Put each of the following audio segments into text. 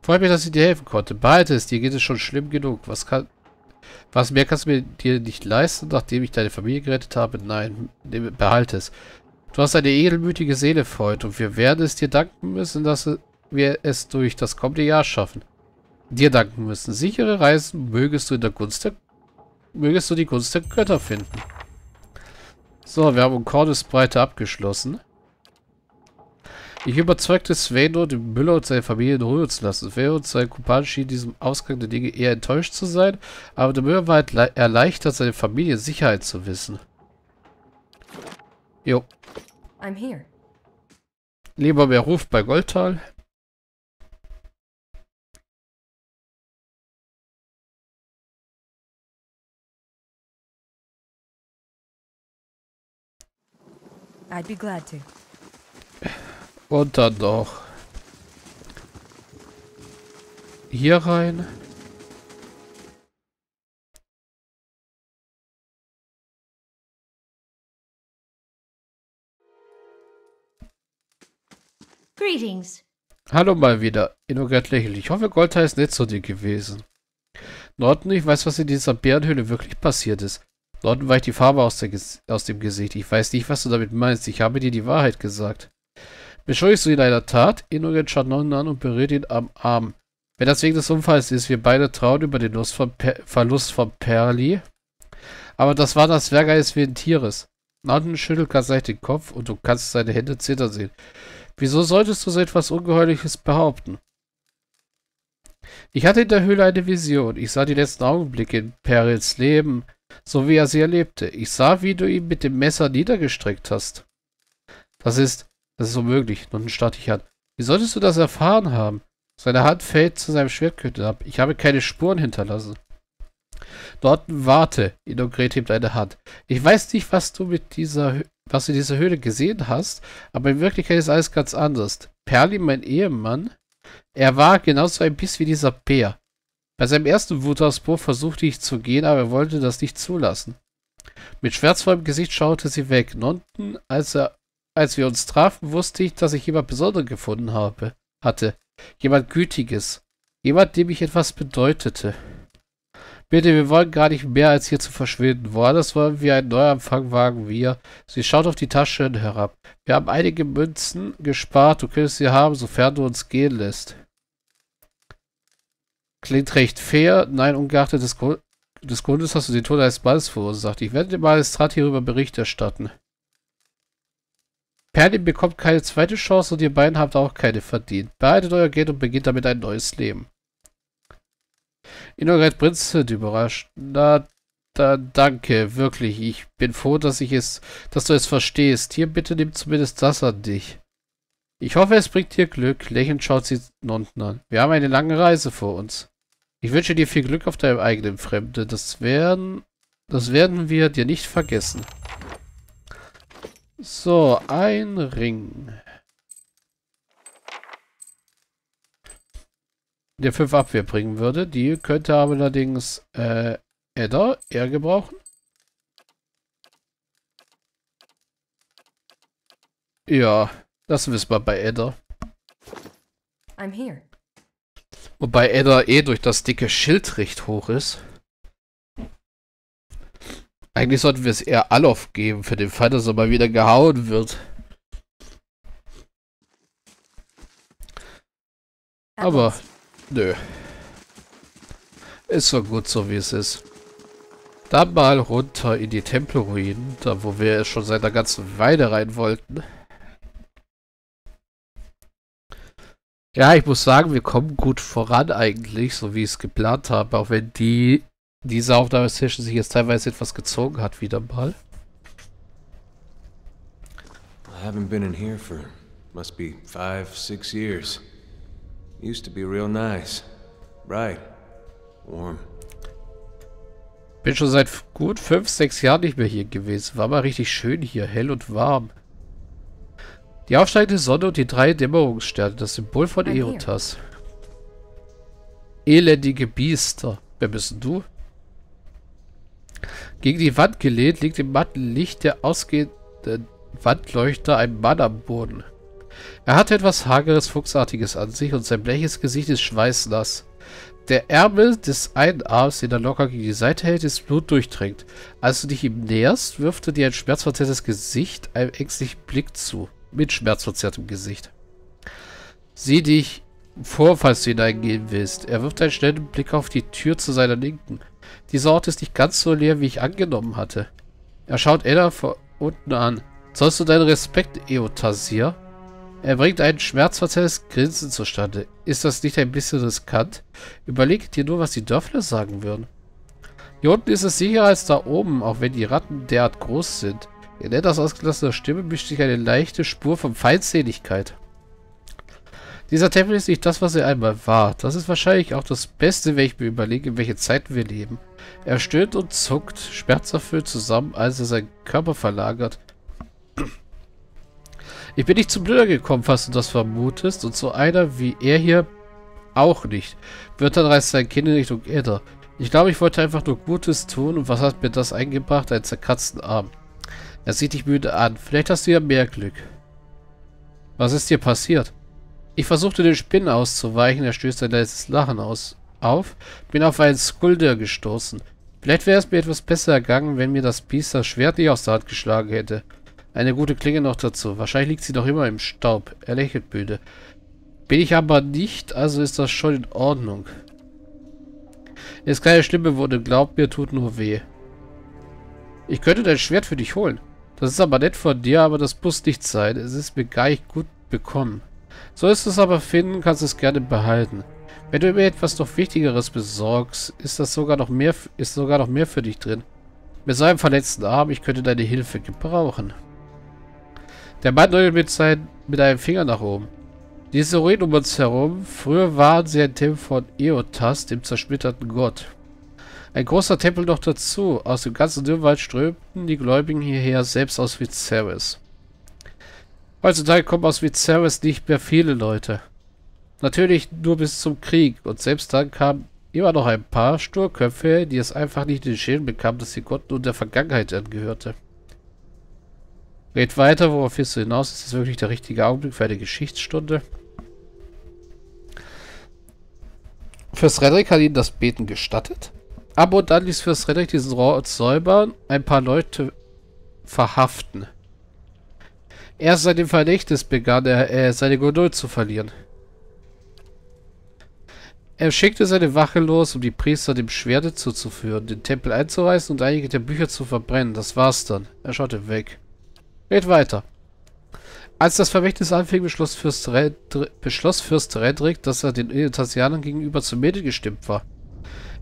Freut mich, dass ich dir helfen konnte. Behalte es, dir geht es schon schlimm genug. Was kann... Was mehr kannst du mir dir nicht leisten, nachdem ich deine Familie gerettet habe? Nein, behalte es. Du hast eine edelmütige Seele, Freund, und wir werden es dir danken müssen, dass wir es durch das kommende Jahr schaffen. Dir danken müssen. Sichere Reisen mögest du in der Gunst der... Mögest du die Gunst der Götter finden. So, wir haben Cordes Breite abgeschlossen. Ich überzeugte Sveno, den Müller und seine Familie in Ruhe zu lassen. Sveno und sein Kumpan schienen diesem Ausgang der Dinge eher enttäuscht zu sein, aber der Müller war erleichtert, seine Familie Sicherheit zu wissen. Jo. I'm here. Lieber mehr Ruf bei Goldtal. I'd be glad to. Und dann noch hier rein. Greetings. Hallo mal wieder. Inogret lächelt. Ich hoffe, Goldteil ist nicht so dir gewesen. Norton, ich weiß, was in dieser Bärenhöhle wirklich passiert ist. Norton weicht die Farbe aus, aus, dem Gesicht. Ich weiß nicht, was du damit meinst. Ich habe dir die Wahrheit gesagt. Beschuldigst du ihn einer Tat? Inogen schaut Norton an und berührt ihn am Arm. Wenn das wegen des Unfalls ist, wir beide trauen über den von Verlust von Perli. Aber das war das Werk eines wilden Tieres. Norton schüttelt ganz leicht den Kopf und du kannst seine Hände zittern sehen. Wieso solltest du so etwas Ungeheuerliches behaupten? Ich hatte in der Höhle eine Vision. Ich sah die letzten Augenblicke in Perils Leben, so wie er sie erlebte. Ich sah, wie du ihn mit dem Messer niedergestreckt hast. Das ist, das ist unmöglich. Nun starte ich an. Wie solltest du das erfahren haben? Seine Hand fällt zu seinem Schwertgürtel ab. Ich habe keine Spuren hinterlassen. Dort warte. Inogret hebt eine Hand. Ich weiß nicht, was du mit dieser, was du in dieser Höhle gesehen hast, aber in Wirklichkeit ist alles ganz anders. Perli, mein Ehemann, er war genauso ein Biss wie dieser Bär. Bei seinem ersten Wutausbruch versuchte ich zu gehen, aber er wollte das nicht zulassen. Mit schmerzvollem Gesicht schaute sie weg. Nonten, als, er, als wir uns trafen, wusste ich, dass ich jemand Besonderes gefunden habe, hatte. Jemand Gütiges. Jemand, dem ich etwas bedeutete. Bitte, wir wollen gar nicht mehr, als hier zu verschwinden. Woanders wollen wir einen Neuanfang wagen, wir. Sie schaut auf die Tasche herab. Wir haben einige Münzen gespart. Du könntest sie haben, sofern du uns gehen lässt. Klingt recht fair. Nein, ungeachtet des, Grund des Grundes hast du den Tod eines Mannes verursacht. Ich werde dem Magistrat hierüber Bericht erstatten. Perlin bekommt keine zweite Chance und ihr beiden habt auch keine verdient. Behaltet euer Geld und beginnt damit ein neues Leben. Inogret blinzelt überrascht. Na, da, danke, wirklich. Ich bin froh, dass ich es, dass du es verstehst. Hier, bitte nimm zumindest das an dich. Ich hoffe, es bringt dir Glück. Lächelnd schaut sie Nonten an. Wir haben eine lange Reise vor uns. Ich wünsche dir viel Glück auf deinem eigenen Fremde. Das werden, das werden wir dir nicht vergessen. So, ein Ring. Der 5 Abwehr bringen würde. Die könnte aber allerdings äh, Edda eher gebrauchen. Ja, das wissen wir bei Edda. I'm here. Wobei Edda eh durch das dicke Schild recht hoch ist. Eigentlich sollten wir es eher Alof geben, für den Fall, dass er mal wieder gehauen wird. Aber, nö. Ist so gut, so wie es ist. Dann mal runter in die Tempelruinen, da wo wir schon seit einer ganzen Weile rein wollten. Ja, ich muss sagen, wir kommen gut voran eigentlich, so wie ich es geplant habe, auch wenn die diese Aufnahmesession sich jetzt teilweise etwas gezogen hat, wieder mal. I haven't been in here for must be five, six years. Used to be real nice, bright, warm. Bin schon seit gut fünf, sechs Jahren nicht mehr hier gewesen. War mal richtig schön hier, hell und warm. Die aufsteigende Sonne und die drei Dämmerungssterne, das Symbol von Erotas. Elendige Biester. Wer bist du? Gegen die Wand gelehnt liegt im matten Licht der ausgehenden Wandleuchter ein Mann am Boden. Er hatte etwas hageres, fuchsartiges an sich und sein bleches Gesicht ist schweißnass. Der Ärmel des einen Arms, den er locker gegen die Seite hält, ist blutdurchtränkt. Als du dich ihm näherst, wirft er dir ein schmerzverzerrtes Gesicht, einem ängstlichen Blick zu. Mit schmerzverzerrtem Gesicht. Sieh dich vor, falls du hineingehen willst. Er wirft einen schnellen Blick auf die Tür zu seiner Linken. Dieser Ort ist nicht ganz so leer, wie ich angenommen hatte. Er schaut Edda von unten an. Sollst du deinen Respekt, Eotasir? Er bringt ein schmerzverzerrtes Grinsen zustande. Ist das nicht ein bisschen riskant? Überleg dir nur, was die Dörfler sagen würden. Hier unten ist es sicherer als da oben, auch wenn die Ratten derart groß sind. In etwas ausgelassener Stimme mischt sich eine leichte Spur von Feindseligkeit. Dieser Tempel ist nicht das, was er einmal war. Das ist wahrscheinlich auch das Beste, wenn ich mir überlege, in welche Zeiten wir leben. Er stöhnt und zuckt, schmerzerfüllt zusammen, als er seinen Körper verlagert. Ich bin nicht zum Blöder gekommen, falls du das vermutest, und so einer wie er hier auch nicht. Wird dann reißt sein Kind in Richtung Edda. Ich glaube, ich wollte einfach nur Gutes tun, und was hat mir das eingebracht? Einen zerkratzten Arm. Er sieht dich müde an. Vielleicht hast du ja mehr Glück. Was ist dir passiert? Ich versuchte den Spinnen auszuweichen, er stößt ein letztes Lachen aus. Auf, bin auf einen Skulder gestoßen. Vielleicht wäre es mir etwas besser ergangen, wenn mir das Biest das Schwert nicht aus der Hand geschlagen hätte. Eine gute Klinge noch dazu. Wahrscheinlich liegt sie noch immer im Staub. Er lächelt müde. Bin ich aber nicht, also ist das schon in Ordnung. Ist keine schlimme Wunde, glaub mir, tut nur weh. Ich könnte dein Schwert für dich holen. Das ist aber nett von dir, aber das muss nicht sein. Es ist mir gar nicht gut bekommen. Sollst du es aber finden, kannst du es gerne behalten. Wenn du mir etwas noch Wichtigeres besorgst, ist das sogar noch mehr, ist sogar noch mehr für dich drin. Mit so einem verletzten Arm, ich könnte deine Hilfe gebrauchen. Der Mann deutet mit, mit einem Finger nach oben. Diese Ruinen um uns herum, früher waren sie ein Tempel von Eotas, dem zersplitterten Gott. Ein großer Tempel noch dazu. Aus dem ganzen Dürrwald strömten die Gläubigen hierher, selbst aus Viserys. Heutzutage kommen aus Viserys nicht mehr viele Leute. Natürlich nur bis zum Krieg und selbst dann kamen immer noch ein paar Sturköpfe, die es einfach nicht in den Schäden bekamen, dass sie Gott und der Vergangenheit angehörte. Red weiter, worauf willst du hinaus? Ist das wirklich der richtige Augenblick für eine Geschichtsstunde? Fürst Redrick hat ihnen das Beten gestattet. Aber und dann ließ Fürst Redrick diesen Säubern ein paar Leute verhaften. Erst seit dem Vermächtnis begann er, äh, seine Geduld zu verlieren. Er schickte seine Wache los, um die Priester dem Schwerte zuzuführen, den Tempel einzureißen und einige der Bücher zu verbrennen. Das war's dann. Er schaute weg. Red weiter. Als das Vermächtnis anfing, beschloss Fürst, Redrick, beschloss Fürst Redrick, dass er den Iltasianern gegenüber zur Mede gestimmt war.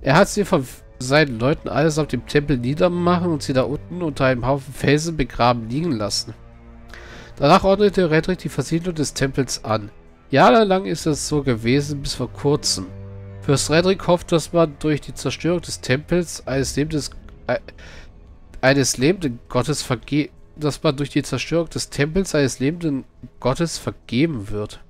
Er hat sie von seinen Leuten allesamt im Tempel niedermachen und sie da unten unter einem Haufen Felsen begraben liegen lassen. Danach ordnete Redrick die Versiedlung des Tempels an. Jahrelang ist es so gewesen, bis vor kurzem. Fürst Redrick hofft, dass man durch die Zerstörung des Tempels eines lebenden, äh, eines lebenden Gottes verge dass man durch die Zerstörung des Tempels eines lebenden Gottes vergeben wird.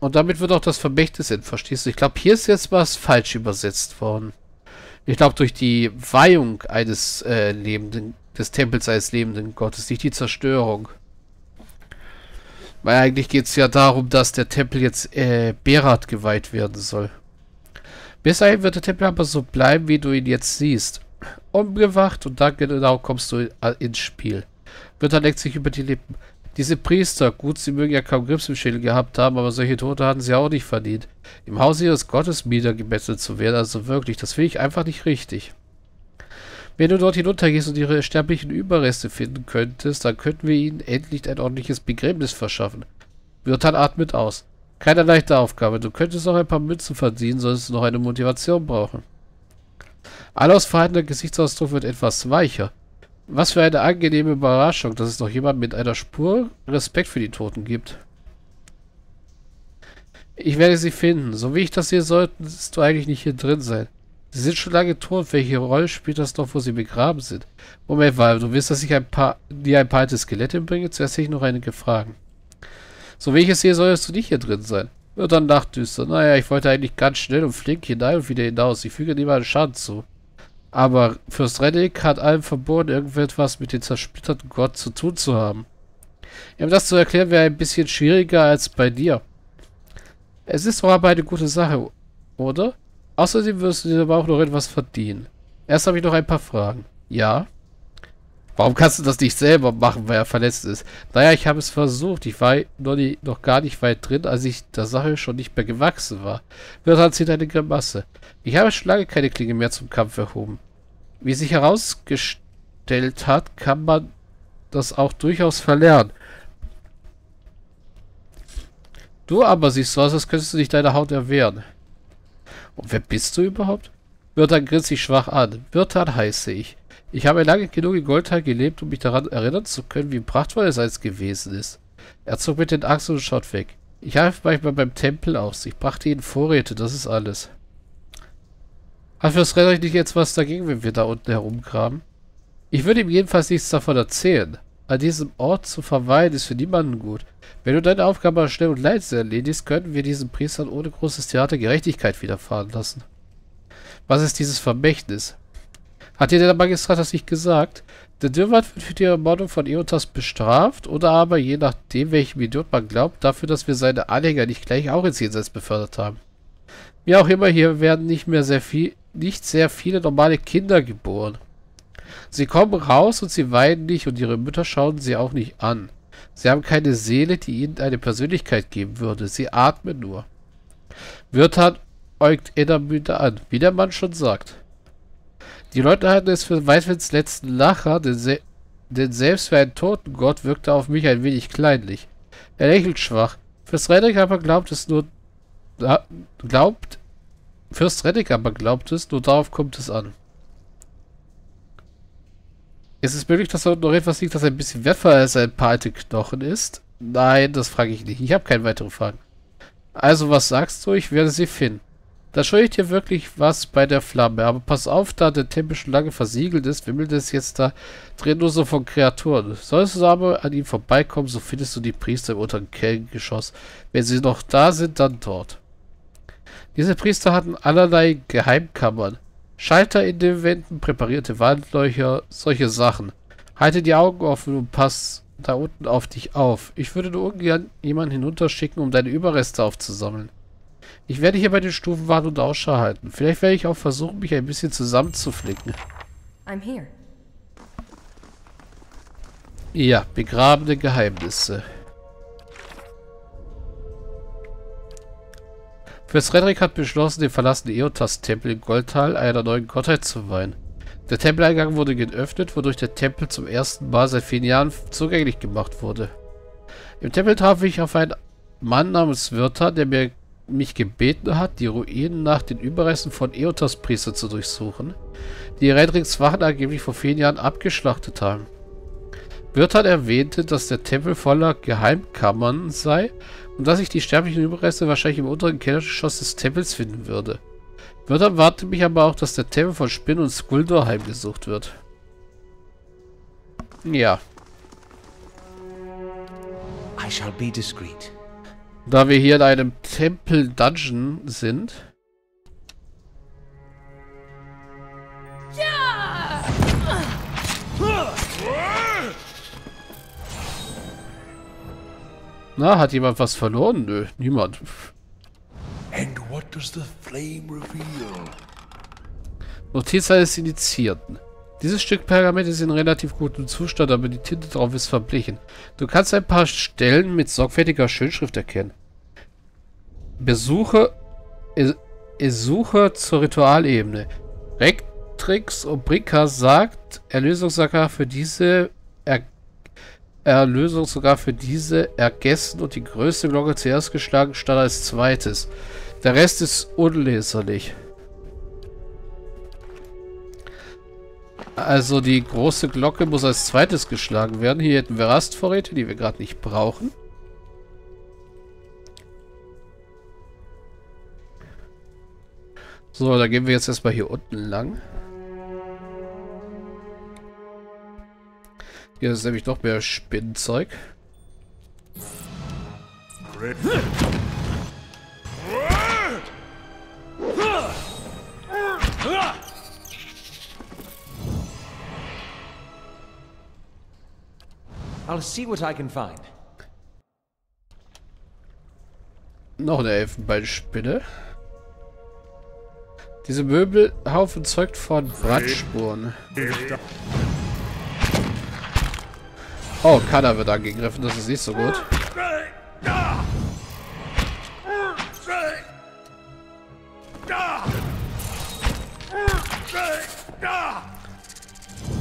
Und damit wird auch das Vermächtnis in, verstehst du? Ich glaube, hier ist jetzt was falsch übersetzt worden. Ich glaube, durch die Weihung eines äh, lebenden, des Tempels eines lebenden Gottes, nicht die Zerstörung. Weil eigentlich geht es ja darum, dass der Tempel jetzt äh, Berat geweiht werden soll. Bis dahin wird der Tempel aber so bleiben, wie du ihn jetzt siehst umgewacht und dann genau kommst du ins Spiel. Witter leckt sich über die Lippen. Diese Priester, gut, sie mögen ja kaum Grips im Schädel gehabt haben, aber solche Tote hatten sie auch nicht verdient. Im Hause ihres Gottes niedergemetzelt zu werden, also wirklich, das finde ich einfach nicht richtig. Wenn du dort hinuntergehst und ihre sterblichen Überreste finden könntest, dann könnten wir ihnen endlich ein ordentliches Begräbnis verschaffen. Wirtan atmet aus. Keine leichte Aufgabe. Du könntest auch ein paar Münzen verdienen, solltest du noch eine Motivation brauchen. Alaus verhaltener Gesichtsausdruck wird etwas weicher. Was für eine angenehme Überraschung, dass es noch jemand mit einer Spur Respekt für die Toten gibt. Ich werde sie finden. So wie ich das sehe, solltest du eigentlich nicht hier drin sein. Sie sind schon lange tot. Welche Rolle spielt das noch, wo sie begraben sind? Moment mal, du willst, dass ich ein paar, dir ein paar alte Skelette bringe? Zuerst hätte ich noch einige Fragen. So wie ich es sehe, solltest du nicht hier drin sein. Wird dann nachdüster. Naja, ich wollte eigentlich ganz schnell und flink hinein und wieder hinaus. Ich füge niemanden Schaden zu. Aber Fürst Rennig hat allem verboten, irgendetwas mit dem zersplitterten Gott zu tun zu haben. Ja, das zu erklären wäre ein bisschen schwieriger als bei dir. Es ist doch aber eine gute Sache, oder? Außerdem wirst du dir aber auch noch etwas verdienen. Erst habe ich noch ein paar Fragen. Ja? Warum kannst du das nicht selber machen, weil er verletzt ist? Naja, ich habe es versucht. Ich war noch, nie, noch gar nicht weit drin, als ich der Sache schon nicht mehr gewachsen war. Wirtan zieht eine Grimasse. Ich habe schon lange keine Klinge mehr zum Kampf erhoben. Wie sich herausgestellt hat, kann man das auch durchaus verlernen. Du aber siehst so aus, als könntest du dich deiner Haut erwehren. Und wer bist du überhaupt? Wirtan grinst sich schwach an. Wirtan heiße ich. Ich habe lange genug in Goldtal gelebt, um mich daran erinnern zu können, wie prachtvoll es einst gewesen ist. Er zog mit den Achseln und schaut weg. Ich half manchmal beim Tempel aus. Ich brachte ihnen Vorräte, das ist alles. Hat fürs Frederik nicht jetzt was dagegen, wenn wir da unten herumgraben? Ich würde ihm jedenfalls nichts davon erzählen. An diesem Ort zu verweilen ist für niemanden gut. Wenn du deine Aufgabe schnell und leise erledigst, könnten wir diesen Priestern ohne großes Theater Gerechtigkeit widerfahren lassen. Was ist dieses Vermächtnis? Hat dir der Magistrat das nicht gesagt? Der Dürrwart wird für die Ermordung von Eotas bestraft oder aber, je nachdem, welchem Idiot man glaubt, dafür, dass wir seine Anhänger nicht gleich auch ins Jenseits befördert haben. Wie auch immer, hier werden nicht mehr sehr viel, nicht sehr viele normale Kinder geboren. Sie kommen raus und sie weinen nicht und ihre Mütter schauen sie auch nicht an. Sie haben keine Seele, die ihnen eine Persönlichkeit geben würde. Sie atmen nur. Wirtan äugt Edda müde an, wie der Mann schon sagt. Die Leute halten es für Weitwins letzten Lacher, denn, se denn selbst für einen toten Gott wirkt er auf mich ein wenig kleinlich. Er lächelt schwach. Fürst Reddick aber glaubt es nur... Glaubt... Fürst Reddick aber glaubt es, nur darauf kommt es an. Ist es möglich, dass dort noch etwas liegt, das ein bisschen wertvoller als ein paar alte Knochen ist? Nein, das frage ich nicht. Ich habe keine weiteren Fragen. Also, was sagst du? Ich werde sie finden. Da scheue ich dir wirklich was bei der Flamme. Aber pass auf, da der Tempel schon lange versiegelt ist, wimmelt es jetzt da drin nur so von Kreaturen. Sollst du aber an ihm vorbeikommen, so findest du die Priester im unteren Kellengeschoss. Wenn sie noch da sind, dann dort. Diese Priester hatten allerlei Geheimkammern. Schalter in den Wänden, präparierte Wandlöcher, solche Sachen. Halte die Augen offen und pass da unten auf dich auf. Ich würde nur ungern jemanden hinunterschicken, um deine Überreste aufzusammeln. Ich werde hier bei den Stufen warten und Ausschau halten. Vielleicht werde ich auch versuchen, mich ein bisschen zusammenzuflicken. I'm here. Ja, begrabene Geheimnisse. Fürst Frederik hat beschlossen, den verlassenen Eotas-Tempel in Goldtal einer neuen Gottheit zu weihen. Der Tempeleingang wurde geöffnet, wodurch der Tempel zum ersten Mal seit vielen Jahren zugänglich gemacht wurde. Im Tempel traf ich auf einen Mann namens Wirta, der mir mich gebeten hat, die Ruinen nach den Überresten von Eotas Priester zu durchsuchen, die Redrings Wachen angeblich vor vielen Jahren abgeschlachtet haben. Wirtan erwähnte, dass der Tempel voller Geheimkammern sei und dass ich die sterblichen Überreste wahrscheinlich im unteren Kellergeschoss des Tempels finden würde. Wirtan wartete mich aber auch, dass der Tempel von Spin und Skuldor heimgesucht wird. Ja. I shall be discreet. Da wir hier in einem Tempel-Dungeon sind. Ja! Na, hat jemand was verloren? Nö, niemand. And what does the flame reveal? Notiz eines Initiierten. Dieses Stück Pergament ist in relativ gutem Zustand, aber die Tinte drauf ist verblichen. Du kannst ein paar Stellen mit sorgfältiger Schönschrift erkennen. Besuche Suche zur Ritualebene. Rectrix Obrika sagt, Erlösung sogar für diese er Erlösung sogar für diese ergessen und die größte Glocke zuerst geschlagen statt als zweites. Der Rest ist unleserlich. Also die große Glocke muss als zweites geschlagen werden. Hier hätten wir Rastvorräte, die wir gerade nicht brauchen. So, da gehen wir jetzt erstmal hier unten lang. Hier ist nämlich noch mehr Spinnenzeug. I'll see what I can find. Noch eine Elfenbeinspinne. Diese Möbelhaufen zeugt von Brandspuren. Oh, Kada wird angegriffen, das ist nicht so gut.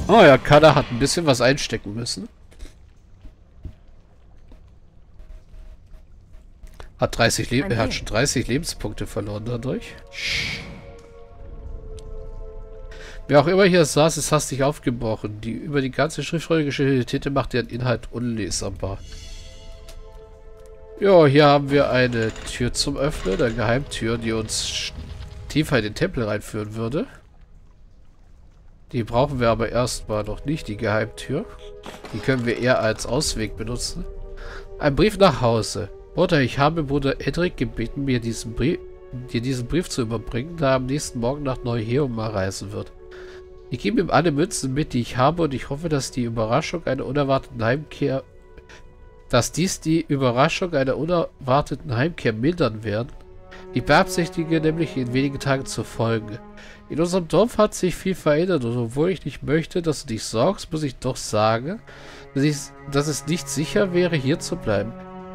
Oh ja, Kada hat ein bisschen was einstecken müssen. Hat 30 Leben, er hat schon 30 Lebenspunkte verloren dadurch. Wer auch immer hier saß, ist hastig aufgebrochen. Die über die ganze Schriftrolle geschilderte Titel macht ihren Inhalt unlesbar. Ja, hier haben wir eine Tür zum Öffnen, eine Geheimtür, die uns tiefer in den Tempel reinführen würde. Die brauchen wir aber erstmal noch nicht, die Geheimtür. Die können wir eher als Ausweg benutzen. Ein Brief nach Hause. Mutter, ich habe Bruder Edric gebeten, mir diesen Brief, dir diesen Brief zu überbringen, da er am nächsten Morgen nach Neu-Heoma reisen wird. Ich gebe ihm alle Münzen mit, die ich habe, und ich hoffe, dass die Überraschung einer unerwarteten Heimkehr, dass dies die Überraschung einer unerwarteten Heimkehr mildern werden. Ich beabsichtige nämlich in wenigen Tagen zu folgen. In unserem Dorf hat sich viel verändert und obwohl ich nicht möchte, dass du dich sorgst, muss ich doch sagen, dass, ich, dass es nicht sicher wäre, hier zu bleiben.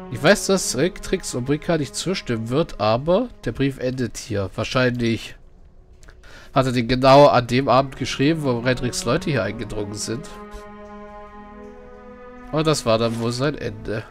Ich weiß, dass Rick, Trix und Brika nicht zustimmen wird, aber der Brief endet hier. Wahrscheinlich hat er den genau an dem Abend geschrieben, wo Redricks Leute hier eingedrungen sind. Und das war dann wohl sein Ende.